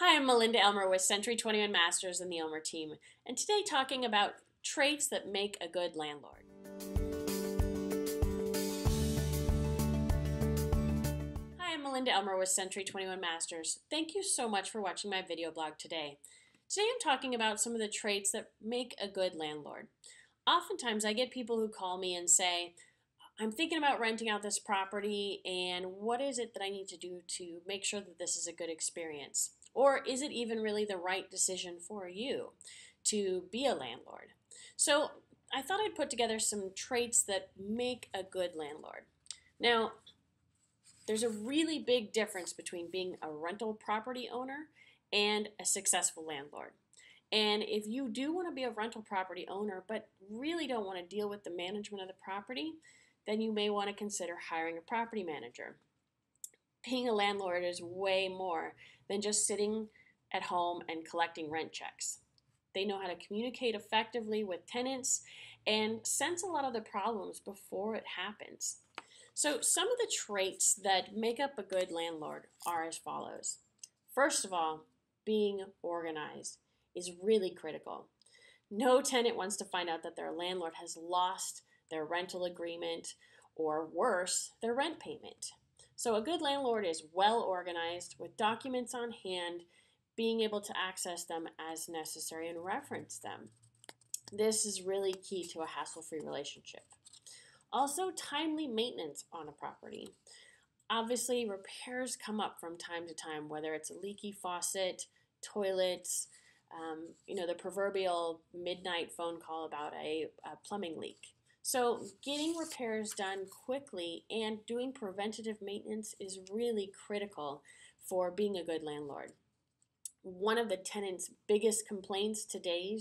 Hi, I'm Melinda Elmer with Century 21 Masters and the Elmer team, and today talking about traits that make a good landlord. Hi, I'm Melinda Elmer with Century 21 Masters. Thank you so much for watching my video blog today. Today I'm talking about some of the traits that make a good landlord. Oftentimes I get people who call me and say, I'm thinking about renting out this property and what is it that I need to do to make sure that this is a good experience? Or is it even really the right decision for you to be a landlord? So I thought I'd put together some traits that make a good landlord. Now, there's a really big difference between being a rental property owner and a successful landlord. And if you do want to be a rental property owner but really don't want to deal with the management of the property, then you may want to consider hiring a property manager. Being a landlord is way more than just sitting at home and collecting rent checks. They know how to communicate effectively with tenants and sense a lot of the problems before it happens. So, some of the traits that make up a good landlord are as follows. First of all, being organized is really critical. No tenant wants to find out that their landlord has lost their rental agreement or worse, their rent payment. So, a good landlord is well organized with documents on hand, being able to access them as necessary and reference them. This is really key to a hassle free relationship. Also, timely maintenance on a property. Obviously, repairs come up from time to time, whether it's a leaky faucet, toilets, um, you know, the proverbial midnight phone call about a, a plumbing leak. So, getting repairs done quickly and doing preventative maintenance is really critical for being a good landlord. One of the tenants' biggest complaints today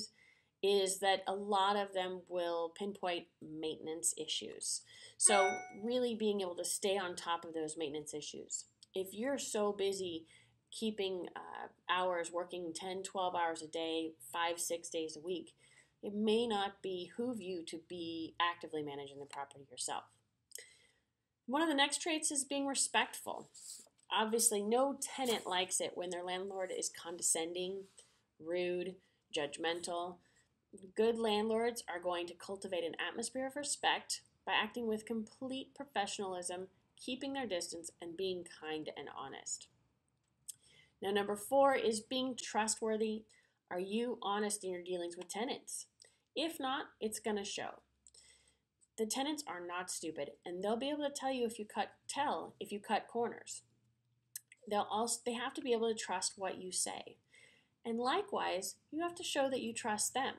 is that a lot of them will pinpoint maintenance issues. So, really being able to stay on top of those maintenance issues. If you're so busy keeping uh, hours, working 10, 12 hours a day, five, six days a week, it may not behoove you to be actively managing the property yourself. One of the next traits is being respectful. Obviously, no tenant likes it when their landlord is condescending, rude, judgmental. Good landlords are going to cultivate an atmosphere of respect by acting with complete professionalism, keeping their distance, and being kind and honest. Now, number four is being trustworthy are you honest in your dealings with tenants? If not, it's going to show. The tenants are not stupid and they'll be able to tell you if you cut tell if you cut corners. They'll also they have to be able to trust what you say. And likewise, you have to show that you trust them.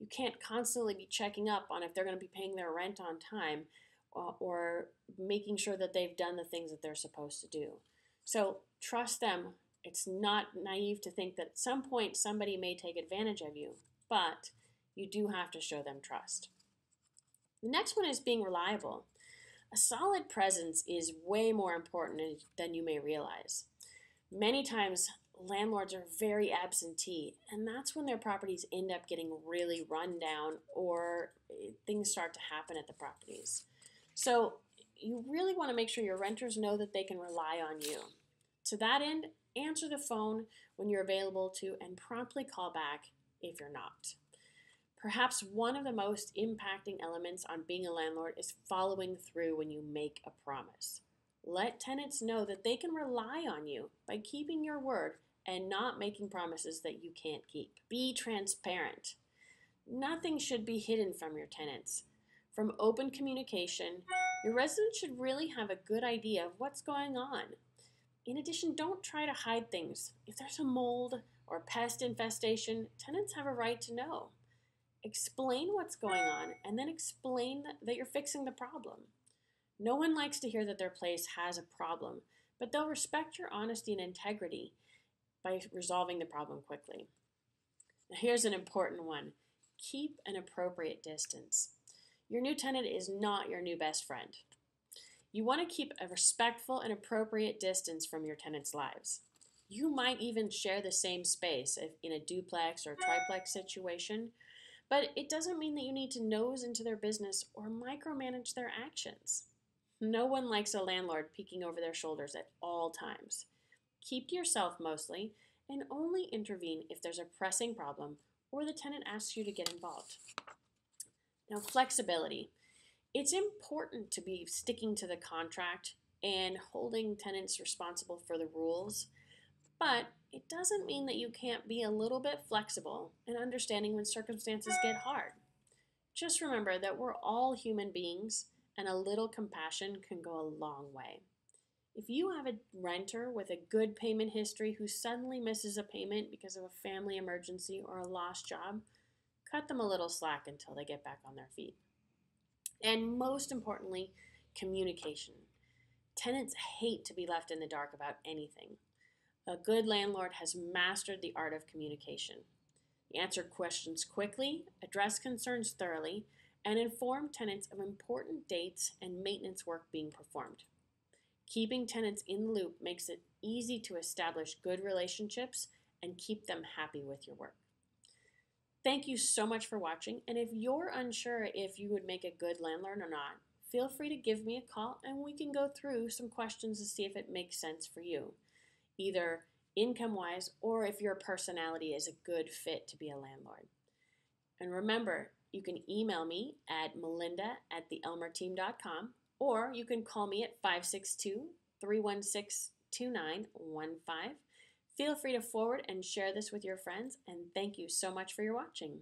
You can't constantly be checking up on if they're going to be paying their rent on time or, or making sure that they've done the things that they're supposed to do. So trust them it's not naive to think that at some point somebody may take advantage of you, but you do have to show them trust. The next one is being reliable. A solid presence is way more important than you may realize. Many times, landlords are very absentee, and that's when their properties end up getting really run down or eh, things start to happen at the properties. So, you really want to make sure your renters know that they can rely on you. To that end, answer the phone when you're available to, and promptly call back if you're not. Perhaps one of the most impacting elements on being a landlord is following through when you make a promise. Let tenants know that they can rely on you by keeping your word and not making promises that you can't keep. Be transparent. Nothing should be hidden from your tenants. From open communication, your residents should really have a good idea of what's going on in addition, don't try to hide things. If there's a mold or pest infestation, tenants have a right to know. Explain what's going on and then explain that you're fixing the problem. No one likes to hear that their place has a problem, but they'll respect your honesty and integrity by resolving the problem quickly. Now, here's an important one keep an appropriate distance. Your new tenant is not your new best friend. You want to keep a respectful and appropriate distance from your tenants' lives. You might even share the same space in a duplex or triplex situation, but it doesn't mean that you need to nose into their business or micromanage their actions. No one likes a landlord peeking over their shoulders at all times. Keep to yourself mostly and only intervene if there's a pressing problem or the tenant asks you to get involved. Now, flexibility. It's important to be sticking to the contract and holding tenants responsible for the rules, but it doesn't mean that you can't be a little bit flexible and understanding when circumstances get hard. Just remember that we're all human beings and a little compassion can go a long way. If you have a renter with a good payment history who suddenly misses a payment because of a family emergency or a lost job, cut them a little slack until they get back on their feet. And most importantly, communication. Tenants hate to be left in the dark about anything. A good landlord has mastered the art of communication. Answer questions quickly, address concerns thoroughly, and inform tenants of important dates and maintenance work being performed. Keeping tenants in the loop makes it easy to establish good relationships and keep them happy with your work. Thank you so much for watching, and if you're unsure if you would make a good landlord or not, feel free to give me a call and we can go through some questions to see if it makes sense for you, either income wise or if your personality is a good fit to be a landlord. And remember, you can email me at melinda at theelmerteam.com or you can call me at 562 316 2915. Feel free to forward and share this with your friends, and thank you so much for your watching.